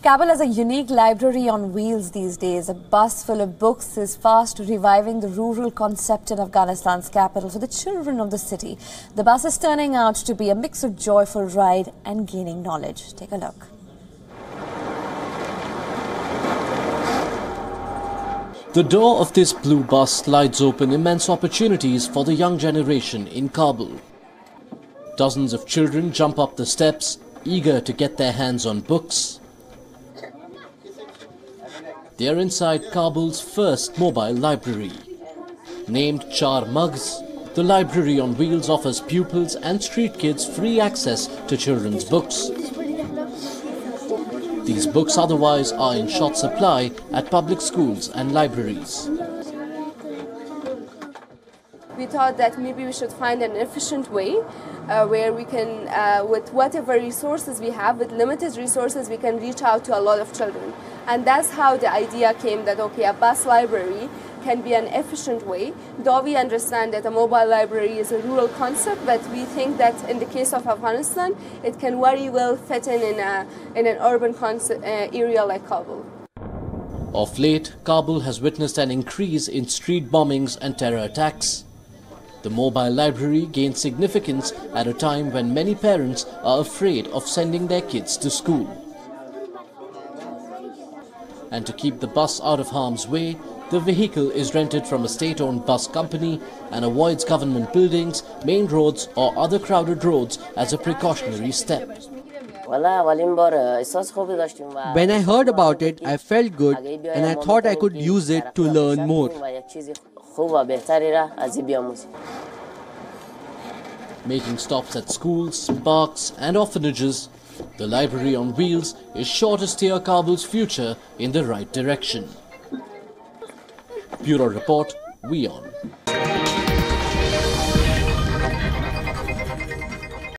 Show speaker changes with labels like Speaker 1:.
Speaker 1: Kabul has a unique library on wheels these days. A bus full of books is fast reviving the rural concept in Afghanistan's capital for the children of the city. The bus is turning out to be a mix of joyful ride and gaining knowledge. Take a look.
Speaker 2: The door of this blue bus slides open immense opportunities for the young generation in Kabul. Dozens of children jump up the steps, eager to get their hands on books. They are inside Kabul's first mobile library. Named Charmaghz, the library on wheels offers pupils and street kids free access to children's books. These books otherwise are in short supply at public schools and libraries.
Speaker 3: We thought that maybe we should find an efficient way uh, where we can, uh, with whatever resources we have, with limited resources, we can reach out to a lot of children. And that's how the idea came that, okay, a bus library can be an efficient way. Though we understand that a mobile library is a rural concept, but we think that in the case of Afghanistan, it can very well fit in in, a, in an urban concept, uh, area like Kabul.
Speaker 2: Of late, Kabul has witnessed an increase in street bombings and terror attacks. The mobile library gains significance at a time when many parents are afraid of sending their kids to school. And to keep the bus out of harm's way, the vehicle is rented from a state-owned bus company and avoids government buildings, main roads or other crowded roads as a precautionary step.
Speaker 4: When I heard about it, I felt good and I thought I could use it to learn more.
Speaker 2: Making stops at schools, parks and orphanages, the library on wheels is sure to steer Kabul's future in the right direction. Bureau Report, WION.